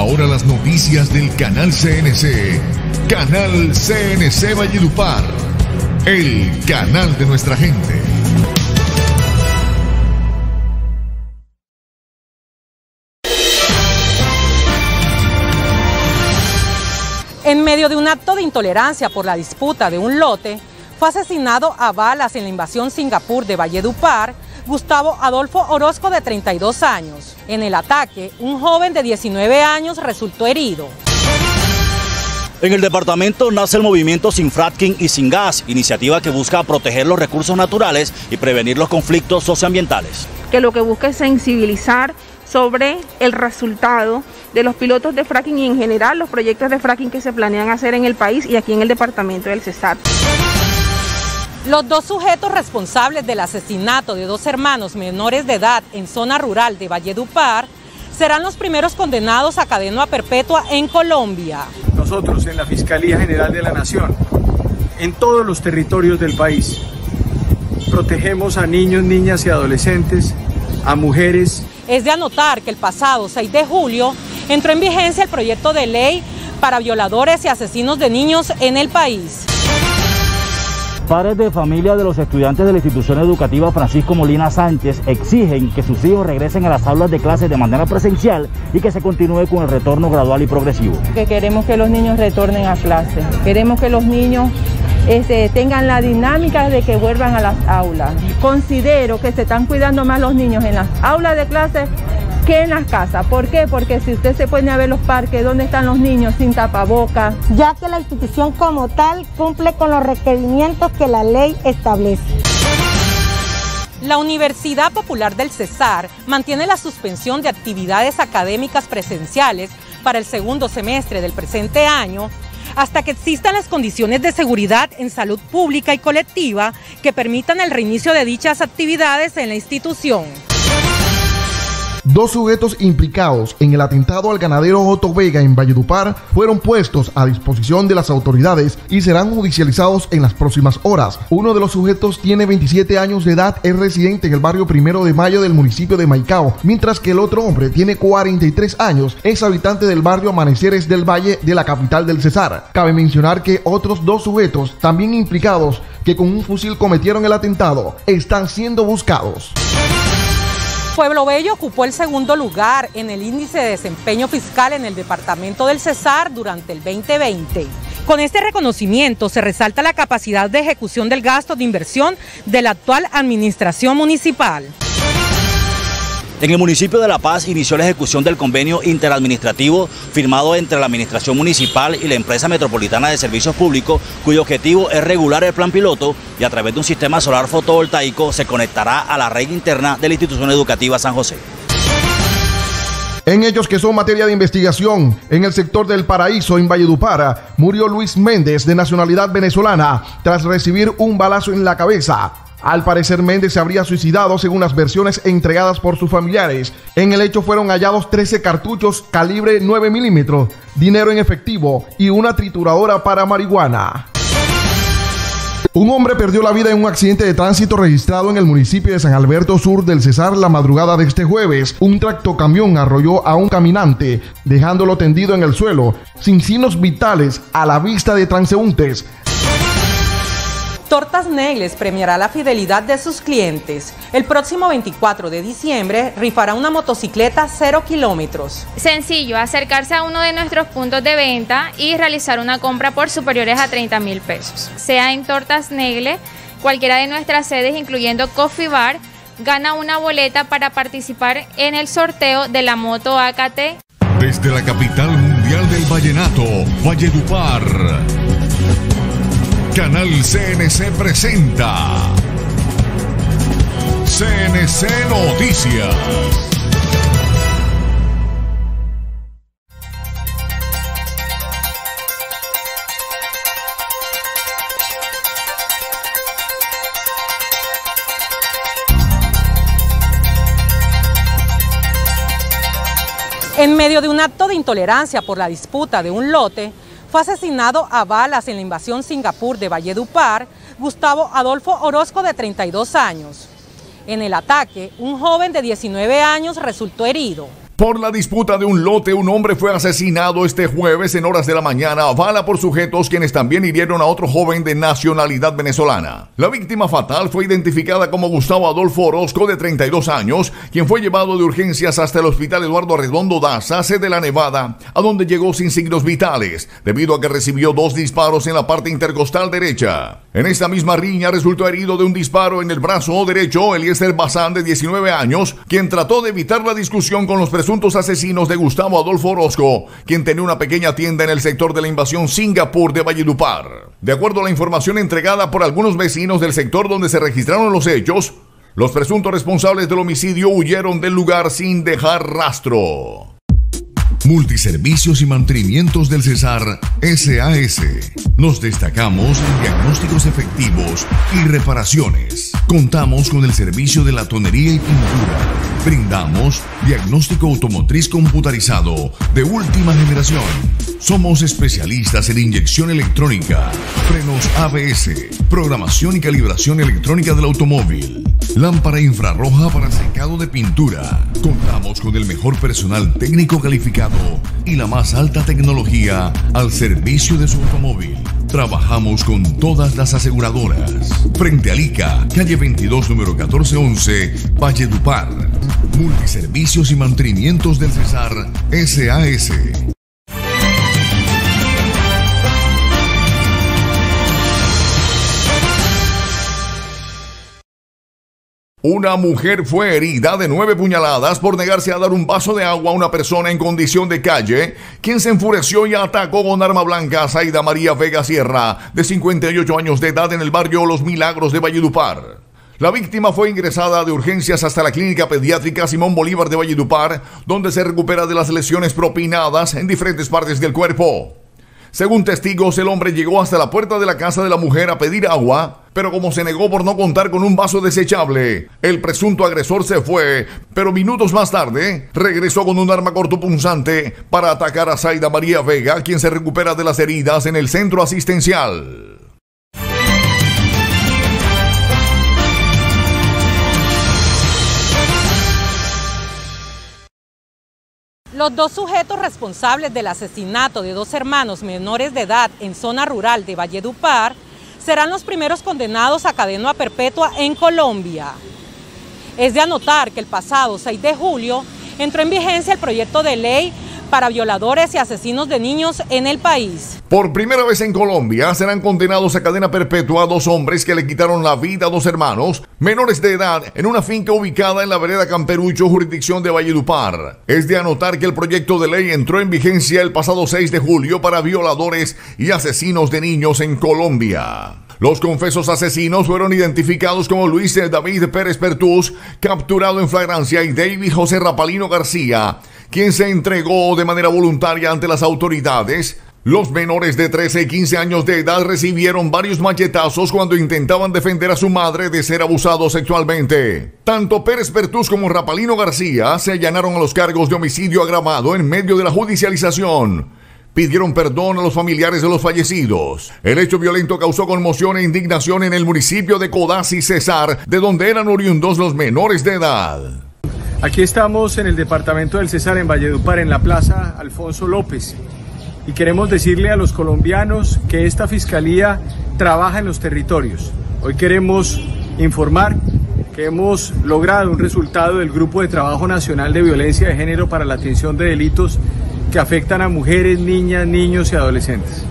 Ahora las noticias del canal CNC. Canal CNC Valledupar. El canal de nuestra gente. En medio de un acto de intolerancia por la disputa de un lote, fue asesinado a balas en la invasión Singapur de Valledupar Gustavo Adolfo Orozco de 32 años. En el ataque, un joven de 19 años resultó herido. En el departamento nace el movimiento Sin Fracking y Sin Gas, iniciativa que busca proteger los recursos naturales y prevenir los conflictos socioambientales. Que lo que busca es sensibilizar sobre el resultado de los pilotos de fracking y en general los proyectos de fracking que se planean hacer en el país y aquí en el departamento del Cesar. Los dos sujetos responsables del asesinato de dos hermanos menores de edad en zona rural de Valledupar serán los primeros condenados a cadena perpetua en Colombia. Nosotros en la Fiscalía General de la Nación, en todos los territorios del país, protegemos a niños, niñas y adolescentes, a mujeres. Es de anotar que el pasado 6 de julio entró en vigencia el proyecto de ley para violadores y asesinos de niños en el país. Padres de familia de los estudiantes de la institución educativa Francisco Molina Sánchez exigen que sus hijos regresen a las aulas de clases de manera presencial y que se continúe con el retorno gradual y progresivo. Que queremos que los niños retornen a clase, queremos que los niños este, tengan la dinámica de que vuelvan a las aulas. Considero que se están cuidando más los niños en las aulas de clase que en las casas. ¿Por qué? Porque si usted se pone a ver los parques, ¿dónde están los niños sin tapabocas? Ya que la institución como tal cumple con los requerimientos que la ley establece. La Universidad Popular del Cesar mantiene la suspensión de actividades académicas presenciales para el segundo semestre del presente año hasta que existan las condiciones de seguridad en salud pública y colectiva que permitan el reinicio de dichas actividades en la institución. Dos sujetos implicados en el atentado al ganadero Otto Vega en Valledupar fueron puestos a disposición de las autoridades y serán judicializados en las próximas horas. Uno de los sujetos tiene 27 años de edad, es residente en el barrio Primero de Mayo del municipio de Maicao, mientras que el otro hombre tiene 43 años, es habitante del barrio Amaneceres del Valle de la capital del Cesar. Cabe mencionar que otros dos sujetos, también implicados, que con un fusil cometieron el atentado, están siendo buscados. Pueblo Bello ocupó el segundo lugar en el índice de desempeño fiscal en el departamento del Cesar durante el 2020. Con este reconocimiento se resalta la capacidad de ejecución del gasto de inversión de la actual administración municipal. En el municipio de La Paz inició la ejecución del convenio interadministrativo firmado entre la Administración Municipal y la Empresa Metropolitana de Servicios Públicos, cuyo objetivo es regular el plan piloto y a través de un sistema solar fotovoltaico se conectará a la red interna de la institución educativa San José. En ellos que son materia de investigación, en el sector del Paraíso, en Valledupara, murió Luis Méndez, de nacionalidad venezolana, tras recibir un balazo en la cabeza. Al parecer Méndez se habría suicidado según las versiones entregadas por sus familiares. En el hecho fueron hallados 13 cartuchos calibre 9 milímetros, dinero en efectivo y una trituradora para marihuana. Un hombre perdió la vida en un accidente de tránsito registrado en el municipio de San Alberto Sur del Cesar la madrugada de este jueves. Un tractocamión arrolló a un caminante, dejándolo tendido en el suelo, sin signos vitales a la vista de transeúntes. Tortas Negles premiará la fidelidad de sus clientes. El próximo 24 de diciembre rifará una motocicleta 0 kilómetros. Sencillo, acercarse a uno de nuestros puntos de venta y realizar una compra por superiores a 30 mil pesos. Sea en Tortas Negles, cualquiera de nuestras sedes, incluyendo Coffee Bar, gana una boleta para participar en el sorteo de la moto AKT. Desde la capital mundial del vallenato, Valledupar. Canal CNC presenta CNC Noticias. En medio de un acto de intolerancia por la disputa de un lote, fue asesinado a balas en la invasión Singapur de Valledupar Gustavo Adolfo Orozco de 32 años. En el ataque, un joven de 19 años resultó herido. Por la disputa de un lote, un hombre fue asesinado este jueves en horas de la mañana a bala por sujetos quienes también hirieron a otro joven de nacionalidad venezolana. La víctima fatal fue identificada como Gustavo Adolfo Orozco, de 32 años, quien fue llevado de urgencias hasta el hospital Eduardo Redondo Daza, sede de la Nevada, a donde llegó sin signos vitales, debido a que recibió dos disparos en la parte intercostal derecha. En esta misma riña resultó herido de un disparo en el brazo derecho Eliezer Bazán, de 19 años, quien trató de evitar la discusión con los presuntos presuntos asesinos de Gustavo Adolfo Orozco, quien tenía una pequeña tienda en el sector de la invasión Singapur de Valledupar. De acuerdo a la información entregada por algunos vecinos del sector donde se registraron los hechos, los presuntos responsables del homicidio huyeron del lugar sin dejar rastro. Multiservicios y mantenimientos del Cesar SAS. Nos destacamos en diagnósticos efectivos y reparaciones. Contamos con el servicio de la tonería y pintura. Brindamos diagnóstico automotriz computarizado de última generación. Somos especialistas en inyección electrónica, frenos ABS, programación y calibración electrónica del automóvil, lámpara infrarroja para secado de pintura. Contamos con el mejor personal técnico calificado y la más alta tecnología al servicio de su automóvil. Trabajamos con todas las aseguradoras. Frente a ICA, calle 22, número 1411, Valle Dupar. Multiservicios y mantenimientos del Cesar SAS. Una mujer fue herida de nueve puñaladas por negarse a dar un vaso de agua a una persona en condición de calle, quien se enfureció y atacó con arma blanca a Zaida María Vega Sierra, de 58 años de edad en el barrio Los Milagros de Valledupar. La víctima fue ingresada de urgencias hasta la clínica pediátrica Simón Bolívar de Valledupar, donde se recupera de las lesiones propinadas en diferentes partes del cuerpo. Según testigos, el hombre llegó hasta la puerta de la casa de la mujer a pedir agua, pero como se negó por no contar con un vaso desechable, el presunto agresor se fue, pero minutos más tarde regresó con un arma cortopunzante para atacar a Zaida María Vega, quien se recupera de las heridas en el centro asistencial. Los dos sujetos responsables del asesinato de dos hermanos menores de edad en zona rural de Valledupar serán los primeros condenados a cadena perpetua en Colombia. Es de anotar que el pasado 6 de julio entró en vigencia el proyecto de ley para violadores y asesinos de niños en el país. Por primera vez en Colombia serán condenados a cadena perpetua dos hombres que le quitaron la vida a dos hermanos menores de edad en una finca ubicada en la vereda Camperucho, jurisdicción de Valledupar. Es de anotar que el proyecto de ley entró en vigencia el pasado 6 de julio para violadores y asesinos de niños en Colombia. Los confesos asesinos fueron identificados como Luis David Pérez Pertús, capturado en flagrancia, y David José Rapalino García, quien se entregó de manera voluntaria ante las autoridades. Los menores de 13 y 15 años de edad recibieron varios machetazos cuando intentaban defender a su madre de ser abusado sexualmente. Tanto Pérez Pertús como Rapalino García se allanaron a los cargos de homicidio agravado en medio de la judicialización pidieron perdón a los familiares de los fallecidos. El hecho violento causó conmoción e indignación en el municipio de Codazzi Cesar, de donde eran oriundos los menores de edad. Aquí estamos en el departamento del Cesar, en Valledupar, en la plaza Alfonso López. Y queremos decirle a los colombianos que esta fiscalía trabaja en los territorios. Hoy queremos informar que hemos logrado un resultado del Grupo de Trabajo Nacional de Violencia de Género para la Atención de Delitos que afectan a mujeres, niñas, niños y adolescentes.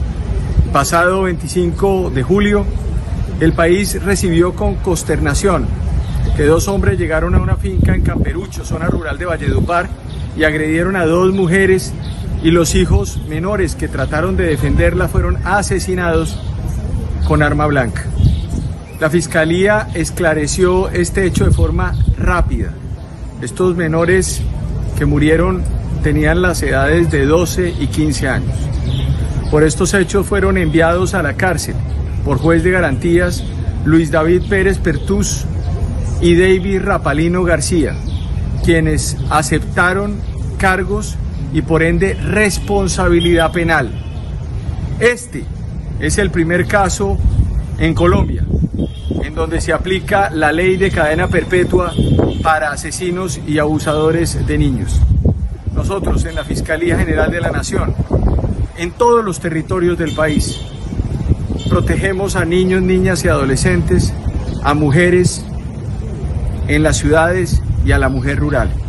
Pasado 25 de julio, el país recibió con consternación dos hombres llegaron a una finca en Camperucho, zona rural de Valledupar, y agredieron a dos mujeres y los hijos menores que trataron de defenderla fueron asesinados con arma blanca. La fiscalía esclareció este hecho de forma rápida. Estos menores que murieron tenían las edades de 12 y 15 años. Por estos hechos fueron enviados a la cárcel por juez de garantías Luis David Pérez Pertús y David Rapalino García, quienes aceptaron cargos y por ende responsabilidad penal. Este es el primer caso en Colombia en donde se aplica la ley de cadena perpetua para asesinos y abusadores de niños. nosotros en la Fiscalía General de la Nación, en todos los territorios del país, protegemos a niños, niñas y adolescentes, a mujeres en las ciudades y a la mujer rural.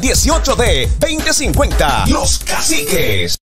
18D 2050. Los Caciques.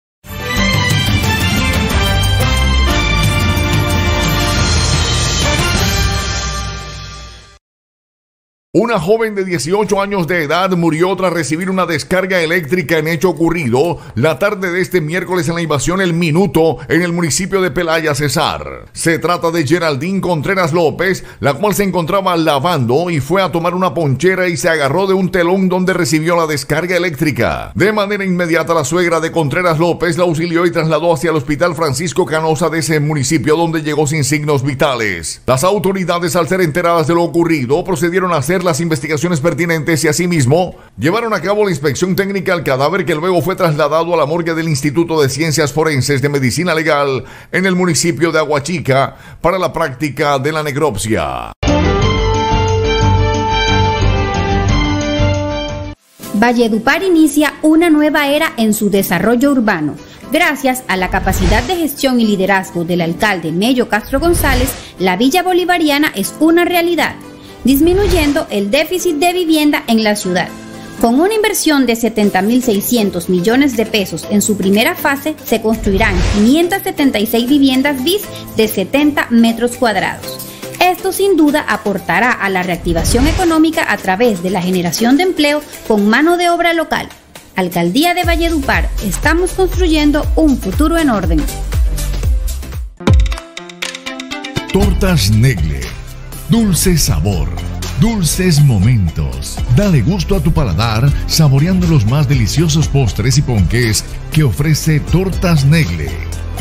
Una joven de 18 años de edad murió tras recibir una descarga eléctrica en hecho ocurrido la tarde de este miércoles en la invasión El Minuto en el municipio de Pelaya, Cesar. Se trata de Geraldine Contreras López, la cual se encontraba lavando y fue a tomar una ponchera y se agarró de un telón donde recibió la descarga eléctrica. De manera inmediata la suegra de Contreras López la auxilió y trasladó hacia el hospital Francisco Canosa de ese municipio donde llegó sin signos vitales. Las autoridades al ser enteradas de lo ocurrido procedieron a hacer las investigaciones pertinentes y asimismo llevaron a cabo la inspección técnica al cadáver que luego fue trasladado a la morgue del Instituto de Ciencias Forenses de Medicina Legal en el municipio de Aguachica para la práctica de la necropsia. Valledupar inicia una nueva era en su desarrollo urbano. Gracias a la capacidad de gestión y liderazgo del alcalde Mello Castro González, la Villa Bolivariana es una realidad disminuyendo el déficit de vivienda en la ciudad. Con una inversión de 70.600 millones de pesos en su primera fase, se construirán 576 viviendas bis de 70 metros cuadrados. Esto sin duda aportará a la reactivación económica a través de la generación de empleo con mano de obra local. Alcaldía de Valledupar, estamos construyendo un futuro en orden. Tortas Negle Dulce sabor. Dulces momentos. Dale gusto a tu paladar saboreando los más deliciosos postres y ponqués que ofrece Tortas Negle.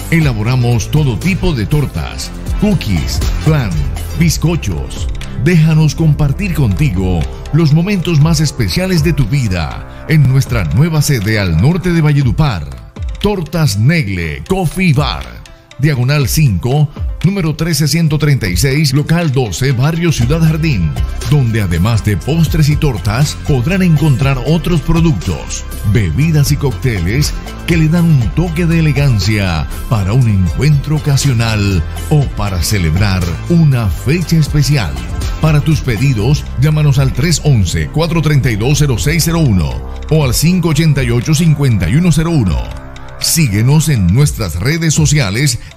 Elaboramos todo tipo de tortas, cookies, flan, bizcochos. Déjanos compartir contigo los momentos más especiales de tu vida en nuestra nueva sede al norte de Valledupar. Tortas Negle Coffee Bar. Diagonal 5, número 13136, local 12, barrio Ciudad Jardín, donde además de postres y tortas podrán encontrar otros productos, bebidas y cócteles que le dan un toque de elegancia para un encuentro ocasional o para celebrar una fecha especial. Para tus pedidos, llámanos al 311-432-0601 o al 588-5101. Síguenos en nuestras redes sociales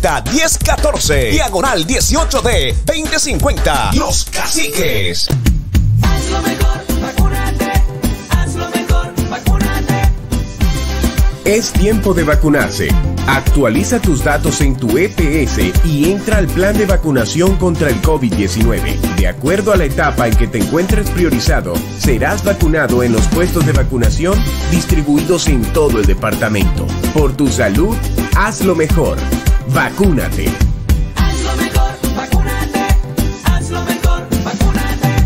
305-240-1014. Diagonal 18D 2050. Los Caciques. Hazlo mejor, vacúnate. Hazlo mejor, vacúnate. Es tiempo de vacunarse. Actualiza tus datos en tu EPS y entra al plan de vacunación contra el COVID-19. De acuerdo a la etapa en que te encuentres priorizado, serás vacunado en los puestos de vacunación distribuidos en todo el departamento. Por tu salud, hazlo mejor. Vacúnate.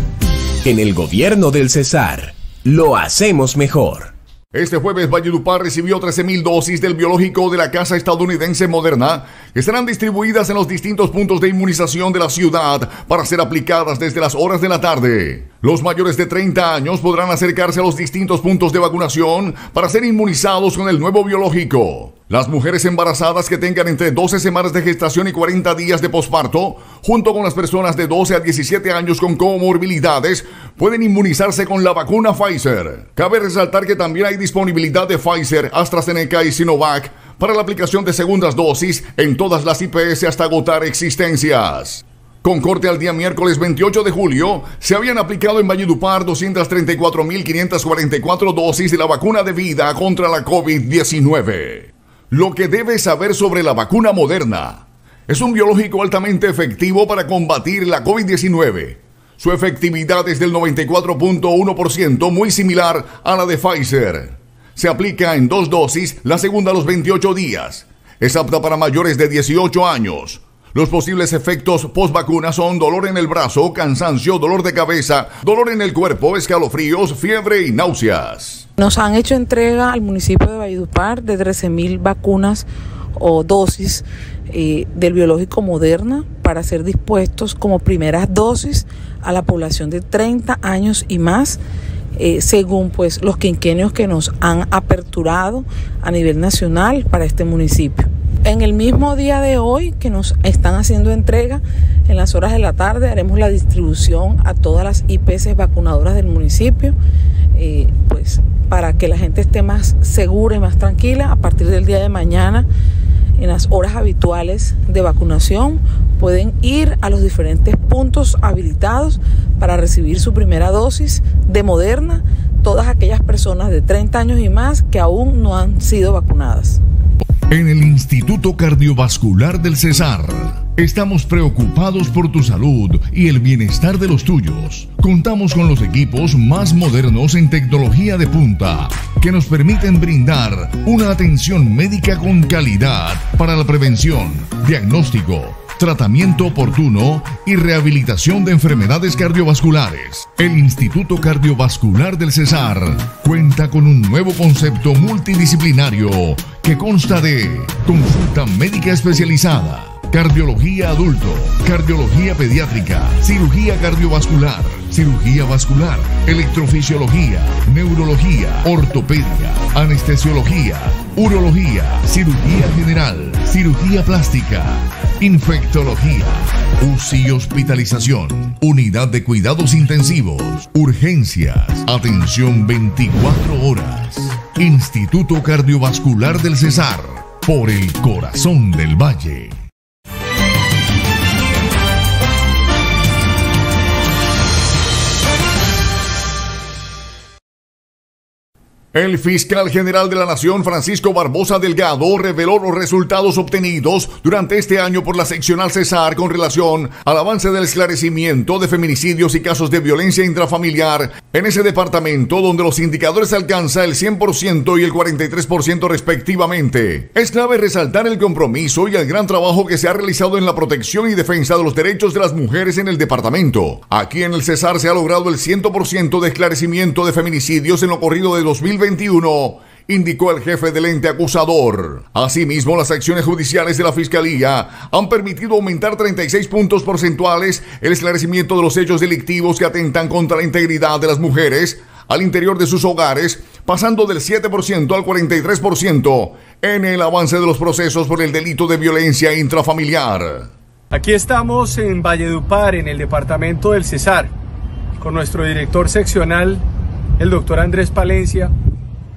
En el gobierno del Cesar, lo hacemos mejor. Este jueves Valledupar recibió 13.000 dosis del biológico de la Casa Estadounidense Moderna que serán distribuidas en los distintos puntos de inmunización de la ciudad para ser aplicadas desde las horas de la tarde. Los mayores de 30 años podrán acercarse a los distintos puntos de vacunación para ser inmunizados con el nuevo biológico. Las mujeres embarazadas que tengan entre 12 semanas de gestación y 40 días de posparto, junto con las personas de 12 a 17 años con comorbilidades, pueden inmunizarse con la vacuna Pfizer. Cabe resaltar que también hay disponibilidad de Pfizer, AstraZeneca y Sinovac para la aplicación de segundas dosis en todas las IPS hasta agotar existencias. Con corte al día miércoles 28 de julio, se habían aplicado en Valledupar 234.544 dosis de la vacuna de vida contra la COVID-19. Lo que debes saber sobre la vacuna moderna. Es un biológico altamente efectivo para combatir la COVID-19. Su efectividad es del 94.1%, muy similar a la de Pfizer. Se aplica en dos dosis, la segunda a los 28 días. Es apta para mayores de 18 años. Los posibles efectos post-vacuna son dolor en el brazo, cansancio, dolor de cabeza, dolor en el cuerpo, escalofríos, fiebre y náuseas. Nos han hecho entrega al municipio de Valledupar de 13.000 vacunas o dosis eh, del biológico Moderna para ser dispuestos como primeras dosis a la población de 30 años y más. eh, según pues los quinquenios que nos han aperturado a nivel nacional para este municipio. En el mismo día de hoy que nos están haciendo entrega, en las horas de la tarde haremos la distribución a todas las IPS vacunadoras del municipio, eh, pues para que la gente esté más segura y más tranquila a partir del día de mañana en las horas habituales de vacunación pueden ir a los diferentes puntos habilitados para recibir su primera dosis de Moderna, todas aquellas personas de 30 años y más que aún no han sido vacunadas. En el Instituto Cardiovascular del Cesar. Estamos preocupados por tu salud y el bienestar de los tuyos. Contamos con los equipos más modernos en tecnología de punta que nos permiten brindar una atención médica con calidad para la prevención, diagnóstico, tratamiento oportuno y rehabilitación de enfermedades cardiovasculares. El Instituto Cardiovascular del Cesar cuenta con un nuevo concepto multidisciplinario que consta de consulta médica especializada, cardiología adulto, cardiología pediátrica, cirugía cardiovascular, cirugía vascular, electrofisiología, neurología, ortopedia, anestesiología, urología, cirugía general, cirugía plástica, infectología, UCI hospitalización, unidad de cuidados intensivos, urgencias, atención 24 horas. Instituto Cardiovascular del Cesar, por el corazón del valle. El fiscal general de la Nación, Francisco Barbosa Delgado, reveló los resultados obtenidos durante este año por la seccional Cesar con relación al avance del esclarecimiento de feminicidios y casos de violencia intrafamiliar en ese departamento donde los indicadores alcanzan el 100% y el 43% respectivamente. Es clave resaltar el compromiso y el gran trabajo que se ha realizado en la protección y defensa de los derechos de las mujeres en el departamento. Aquí en el Cesar se ha logrado el 100% de esclarecimiento de feminicidios en lo corrido de 2021 indicó el jefe del ente acusador. Asimismo, las acciones judiciales de la Fiscalía han permitido aumentar 36 puntos porcentuales el esclarecimiento de los hechos delictivos que atentan contra la integridad de las mujeres al interior de sus hogares, pasando del 7% al 43% en el avance de los procesos por el delito de violencia intrafamiliar. Aquí estamos en Valledupar, en el departamento del Cesar, con nuestro director seccional, el doctor Andrés Palencia,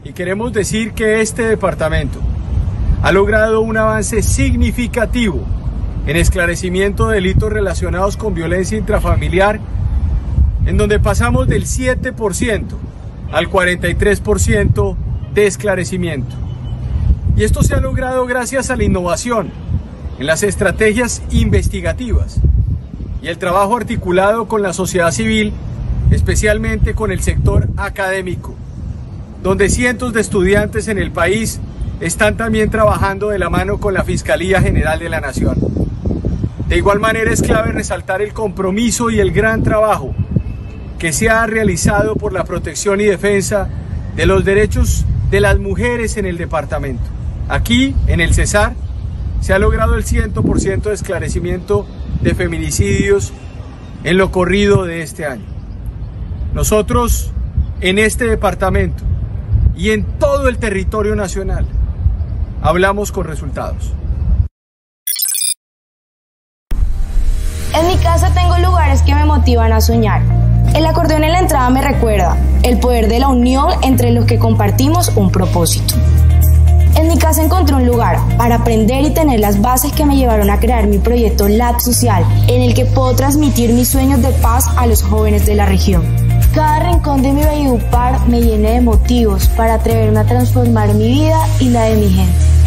y queremos decir que este departamento ha logrado un avance significativo en esclarecimiento de delitos relacionados con violencia intrafamiliar, en donde pasamos del 7% al 43% de esclarecimiento. Y esto se ha logrado gracias a la innovación en las estrategias investigativas y el trabajo articulado con la sociedad civil, especialmente con el sector académico donde cientos de estudiantes en el país están también trabajando de la mano con la Fiscalía General de la Nación. De igual manera es clave resaltar el compromiso y el gran trabajo que se ha realizado por la protección y defensa de los derechos de las mujeres en el departamento. Aquí, en el Cesar, se ha logrado el 100% de esclarecimiento de feminicidios en lo corrido de este año. Nosotros, en este departamento, y en todo el territorio nacional. hablamos con resultados. En mi casa tengo lugares que me motivan a soñar. El acordeón en la entrada me recuerda el poder de la unión entre los que compartimos un propósito. En mi casa encontré un lugar para aprender y tener las bases que me llevaron a crear mi proyecto Lab Social, en el que puedo transmitir mis sueños de paz a los jóvenes de la región. Cada rincón de mi Valledupar me llena de motivos para atreverme a transformar mi vida y la de mi gente.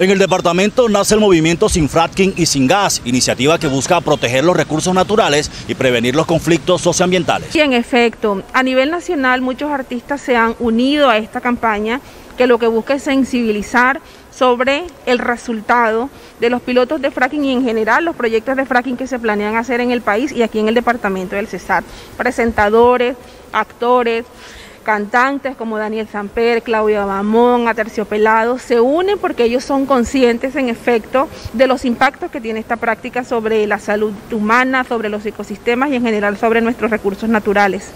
En el departamento nace el movimiento Sin Fracking y Sin Gas, iniciativa que busca proteger los recursos naturales y prevenir los conflictos socioambientales. Sí, en efecto, a nivel nacional muchos artistas se han unido a esta campaña que lo que busca es sensibilizar sobre el resultado de los pilotos de fracking y en general los proyectos de fracking que se planean hacer en el país y aquí en el departamento del Cesar. Presentadores, actores, cantantes como Daniel Samper, Claudia Bamón, Aterciopelado, se unen porque ellos son conscientes en efecto de los impactos que tiene esta práctica sobre la salud humana, sobre los ecosistemas y en general sobre nuestros recursos naturales.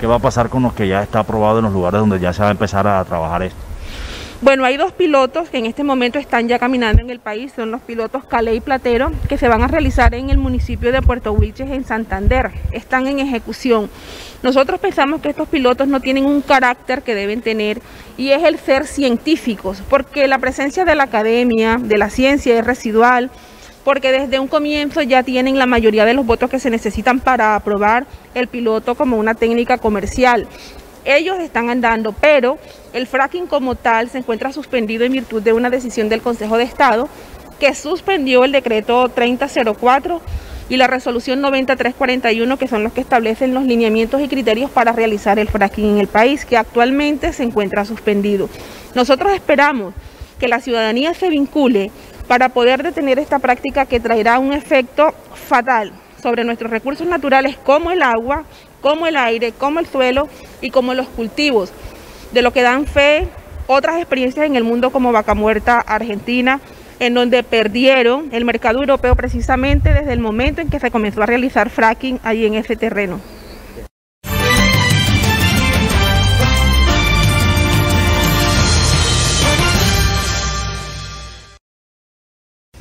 ¿Qué va a pasar con lo que ya está aprobado en los lugares donde ya se va a empezar a trabajar esto? Bueno, hay dos pilotos que en este momento están ya caminando en el país, son los pilotos Calais y Platero, que se van a realizar en el municipio de Puerto Wilches, en Santander. Están en ejecución. Nosotros pensamos que estos pilotos no tienen un carácter que deben tener y es el ser científicos, porque la presencia de la academia, de la ciencia es residual, porque desde un comienzo ya tienen la mayoría de los votos que se necesitan para aprobar el piloto como una técnica comercial. Ellos están andando, pero el fracking como tal se encuentra suspendido en virtud de una decisión del Consejo de Estado que suspendió el decreto 3004 y la resolución 9341, que son los que establecen los lineamientos y criterios para realizar el fracking en el país, que actualmente se encuentra suspendido. Nosotros esperamos que la ciudadanía se vincule para poder detener esta práctica que traerá un efecto fatal sobre nuestros recursos naturales como el agua, como el aire, como el suelo y como los cultivos, de lo que dan fe otras experiencias en el mundo como Vaca Muerta, Argentina, en donde perdieron el mercado europeo precisamente desde el momento en que se comenzó a realizar fracking allí en ese terreno.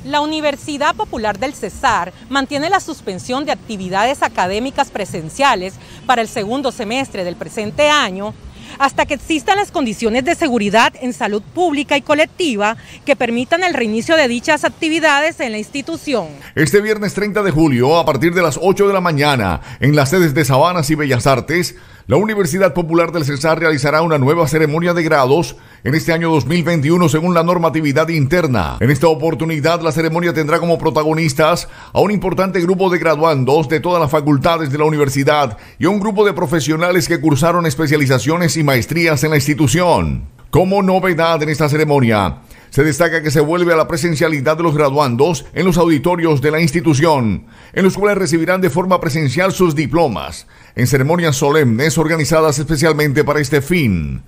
La Universidad Popular del Cesar mantiene la suspensión de actividades académicas presenciales para el segundo semestre del presente año hasta que existan las condiciones de seguridad en salud pública y colectiva que permitan el reinicio de dichas actividades en la institución. Este viernes 30 de julio, a partir de las 8 de la mañana, en las sedes de Sabanas y Bellas Artes, la Universidad Popular del Cesar realizará una nueva ceremonia de grados en este año 2021 según la normatividad interna. En esta oportunidad, la ceremonia tendrá como protagonistas a un importante grupo de graduandos de todas las facultades de la universidad y a un grupo de profesionales que cursaron especializaciones y maestrías en la institución. Como novedad en esta ceremonia, se destaca que se vuelve a la presencialidad de los graduandos en los auditorios de la institución, en los cuales recibirán de forma presencial sus diplomas, en ceremonias solemnes organizadas especialmente para este fin.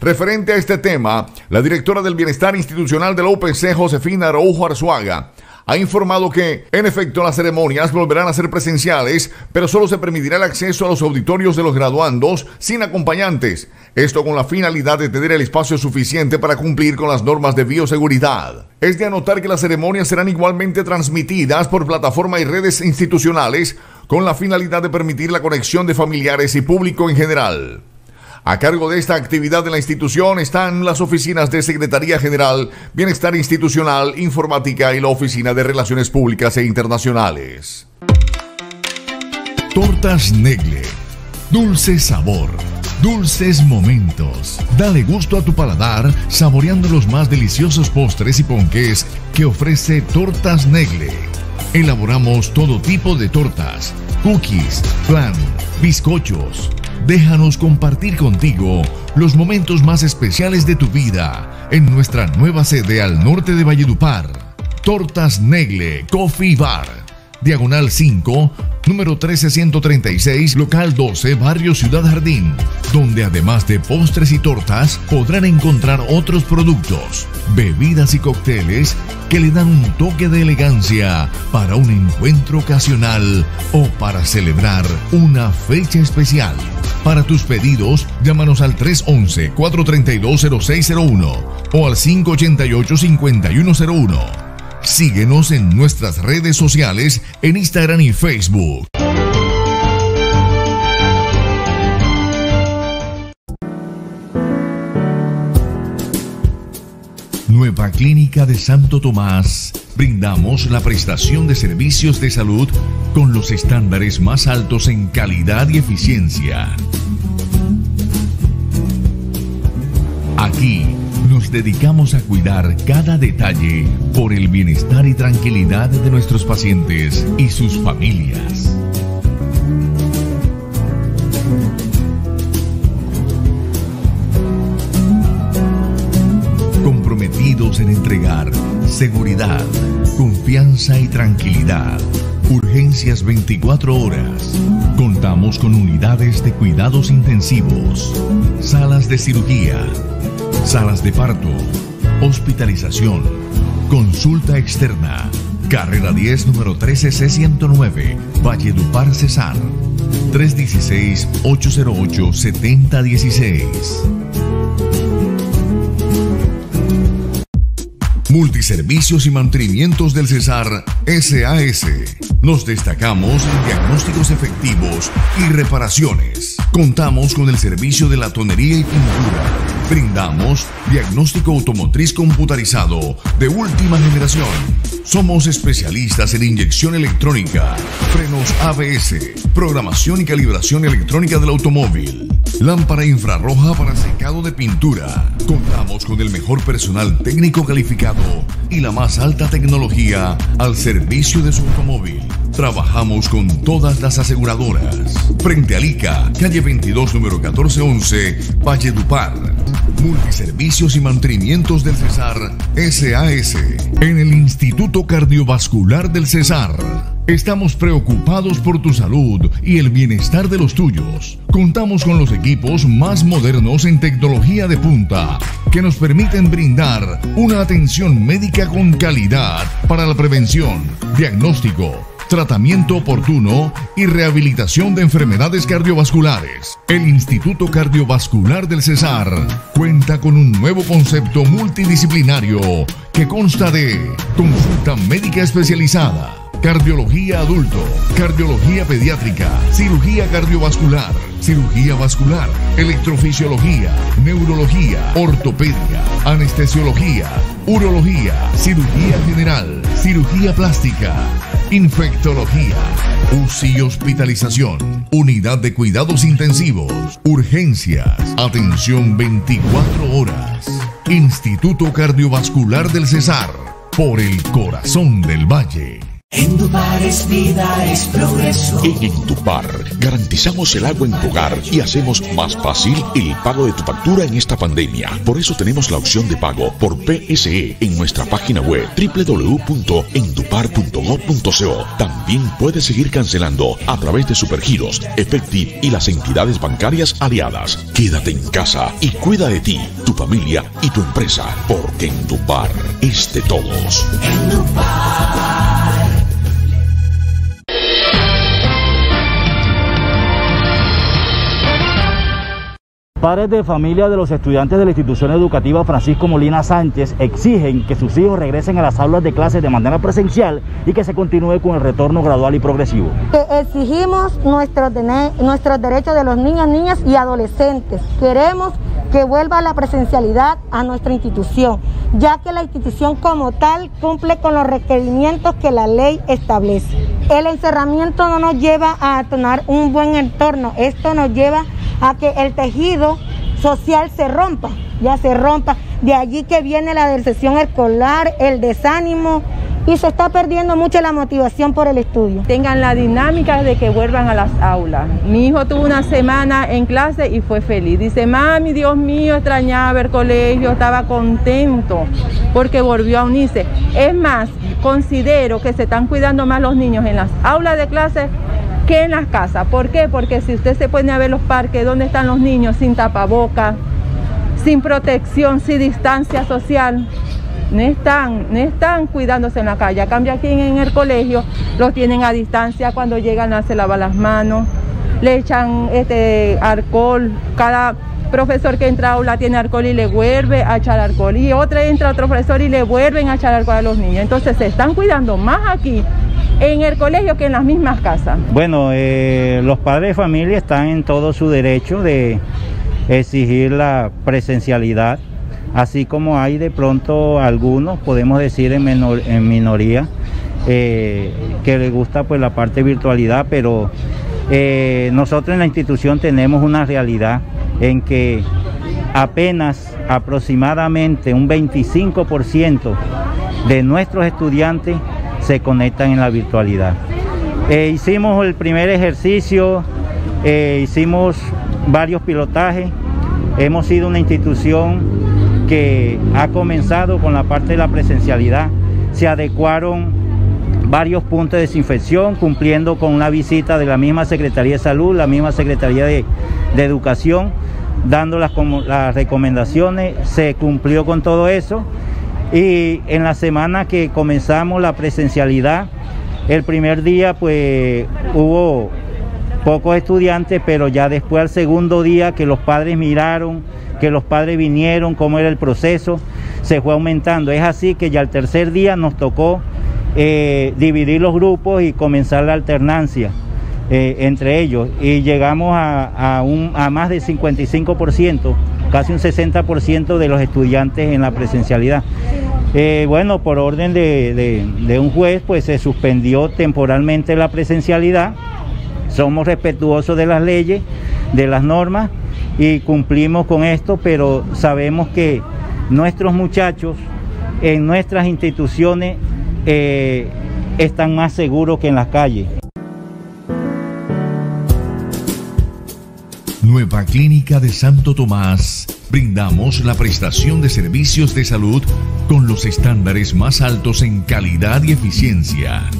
Referente a este tema, la directora del Bienestar Institucional de la UPC, Josefina Araujo Arzuaga, ha informado que, en efecto, las ceremonias volverán a ser presenciales, pero solo se permitirá el acceso a los auditorios de los graduandos sin acompañantes. Esto con la finalidad de tener el espacio suficiente para cumplir con las normas de bioseguridad. Es de anotar que las ceremonias serán igualmente transmitidas por plataforma y redes institucionales con la finalidad de permitir la conexión de familiares y público en general. A cargo de esta actividad de la institución están las oficinas de Secretaría General, Bienestar Institucional, Informática y la Oficina de Relaciones Públicas e Internacionales. Tortas Negle. Dulce sabor. Dulces momentos. Dale gusto a tu paladar saboreando los más deliciosos postres y ponqués que ofrece Tortas Negle. Elaboramos todo tipo de tortas, cookies, flan, bizcochos. Déjanos compartir contigo los momentos más especiales de tu vida en nuestra nueva sede al norte de Valledupar. Tortas Negle Coffee Bar. Diagonal 5, número 13136, local 12, barrio Ciudad Jardín, donde además de postres y tortas podrán encontrar otros productos, bebidas y cócteles que le dan un toque de elegancia para un encuentro ocasional o para celebrar una fecha especial. Para tus pedidos, llámanos al 311-432-0601 o al 588-5101. Síguenos en nuestras redes sociales en Instagram y Facebook. Nueva Clínica de Santo Tomás. Brindamos la prestación de servicios de salud con los estándares más altos en calidad y eficiencia. Aquí dedicamos a cuidar cada detalle por el bienestar y tranquilidad de nuestros pacientes y sus familias. Comprometidos en entregar seguridad, confianza y tranquilidad. Urgencias 24 horas. Contamos con unidades de cuidados intensivos, salas de cirugía, salas de parto, hospitalización, consulta externa. Carrera 10, número 13C109, Valledupar, Cesar. 316-808-7016. Multiservicios y mantenimientos del Cesar SAS. Nos destacamos en diagnósticos efectivos y reparaciones. Contamos con el servicio de la tonería y pintura. Brindamos diagnóstico automotriz computarizado de última generación. Somos especialistas en inyección electrónica, frenos ABS, programación y calibración electrónica del automóvil. Lámpara infrarroja para secado de pintura. Contamos con el mejor personal técnico calificado y la más alta tecnología al servicio de su automóvil. Trabajamos con todas las aseguradoras. Frente a Lica, calle 22, número 1411, Valledupar. Multiservicios y mantenimientos del Cesar SAS. En el Instituto Cardiovascular del Cesar. Estamos preocupados por tu salud y el bienestar de los tuyos. Contamos con los equipos más modernos en tecnología de punta que nos permiten brindar una atención médica con calidad para la prevención, diagnóstico, tratamiento oportuno y rehabilitación de enfermedades cardiovasculares. El Instituto Cardiovascular del Cesar cuenta con un nuevo concepto multidisciplinario que consta de consulta médica especializada, cardiología adulto, cardiología pediátrica, cirugía cardiovascular, cirugía vascular, electrofisiología, neurología, ortopedia, anestesiología, urología, cirugía general, cirugía plástica, infectología, UCI y hospitalización, unidad de cuidados intensivos, urgencias, atención 24 horas. Instituto Cardiovascular del Cesar, por el corazón del valle. Endupar es vida, es progreso. En Endupar garantizamos el agua en tu hogar y hacemos más fácil el pago de tu factura en esta pandemia. Por eso tenemos la opción de pago por PSE en nuestra página web www.endupar.gov.co. También puedes seguir cancelando a través de Supergiros, Efectiv y las entidades bancarias aliadas. Quédate en casa y cuida de ti, tu familia y tu empresa, porque Endupar es de todos. Padres de familia de los estudiantes de la institución educativa Francisco Molina Sánchez exigen que sus hijos regresen a las aulas de clases de manera presencial y que se continúe con el retorno gradual y progresivo. Exigimos nuestros, nuestros derechos de los niños, niñas y adolescentes. Queremos que vuelva la presencialidad a nuestra institución, ya que la institución como tal cumple con los requerimientos que la ley establece. El encerramiento no nos lleva a tener un buen entorno, esto nos lleva a que el tejido social se rompa, ya se rompa. De allí que viene la deserción escolar, el desánimo y se está perdiendo mucho la motivación por el estudio. Tengan la dinámica de que vuelvan a las aulas. Mi hijo tuvo una semana en clase y fue feliz. Dice, mami, Dios mío, extrañaba el colegio, estaba contento porque volvió a unirse. Es más, considero que se están cuidando más los niños en las aulas de clase que en las casas. ¿Por qué? Porque si usted se pone a ver los parques, ¿dónde están los niños sin tapaboca, sin protección, sin distancia social? No están, no están cuidándose en la calle. A cambio aquí en el colegio los tienen a distancia, cuando llegan se lavan las manos, le echan este alcohol, cada profesor que entra a aula tiene alcohol y le vuelve a echar alcohol y otra entra otro profesor y le vuelven a echar alcohol a los niños. Entonces se están cuidando más aquí en el colegio que en las mismas casas. Bueno, eh, los padres de familia están en todo su derecho de exigir la presencialidad, así como hay de pronto algunos, podemos decir en, menor, en minoría, eh, que les gusta pues la parte virtualidad, pero eh, nosotros en la institución tenemos una realidad en que apenas aproximadamente un 25% de nuestros estudiantes se conectan en la virtualidad. Eh, hicimos el primer ejercicio, eh, hicimos varios pilotajes, hemos sido una institución que ha comenzado con la parte de la presencialidad, se adecuaron varios puntos de desinfección, cumpliendo con una visita de la misma Secretaría de Salud, la misma Secretaría de, Educación, dando las, las recomendaciones, se cumplió con todo eso. Y en la semana que comenzamos la presencialidad, el primer día pues hubo pocos estudiantes, pero ya después al segundo día que los padres miraron, que los padres vinieron, cómo era el proceso, se fue aumentando. Es así que ya el tercer día nos tocó eh, dividir los grupos y comenzar la alternancia eh, entre ellos. Y llegamos a, un, a más del 55%, casi un 60% de los estudiantes en la presencialidad. Eh, bueno, por orden de, un juez, pues se suspendió temporalmente la presencialidad. Somos respetuosos de las leyes, de las normas y cumplimos con esto, pero sabemos que nuestros muchachos en nuestras instituciones eh, están más seguros que en las calles. Nueva Clínica de Santo Tomás. Brindamos la prestación de servicios de salud con los estándares más altos en calidad y eficiencia.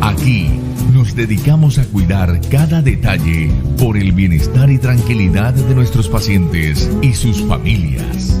Aquí nos dedicamos a cuidar cada detalle por el bienestar y tranquilidad de nuestros pacientes y sus familias.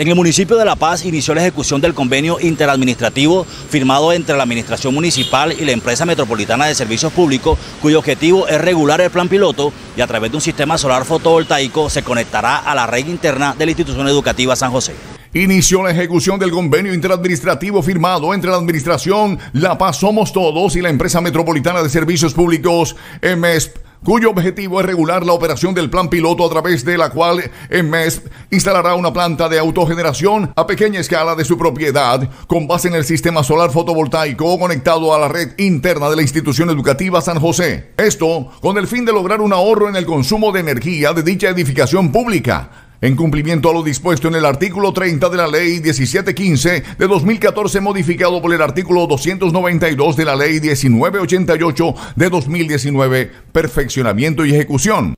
En el municipio de La Paz inició la ejecución del convenio interadministrativo firmado entre la Administración Municipal y la Empresa Metropolitana de Servicios Públicos, cuyo objetivo es regular el plan piloto y a través de un sistema solar fotovoltaico se conectará a la red interna de la institución educativa San José. Inició la ejecución del convenio interadministrativo firmado entre la Administración La Paz Somos Todos y la Empresa Metropolitana de Servicios Públicos, MESP cuyo objetivo es regular la operación del plan piloto a través de la cual MESP instalará una planta de autogeneración a pequeña escala de su propiedad con base en el sistema solar fotovoltaico conectado a la red interna de la institución educativa San José. Esto con el fin de lograr un ahorro en el consumo de energía de dicha edificación pública en cumplimiento a lo dispuesto en el artículo 30 de la Ley 1715 de 2014 modificado por el artículo 292 de la Ley 1988 de 2019, perfeccionamiento y ejecución.